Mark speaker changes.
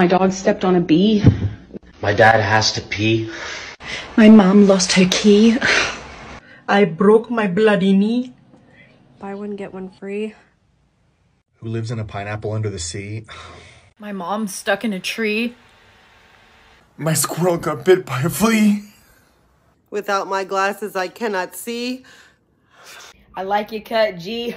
Speaker 1: My dog stepped on a bee.
Speaker 2: My dad has to pee.
Speaker 3: My mom lost her key.
Speaker 4: I broke my bloody knee.
Speaker 5: Buy one, get one free.
Speaker 6: Who lives in a pineapple under the sea?
Speaker 7: My mom's stuck in a tree.
Speaker 8: My squirrel got bit by a flea.
Speaker 9: Without my glasses, I cannot see.
Speaker 10: I like your cut, G.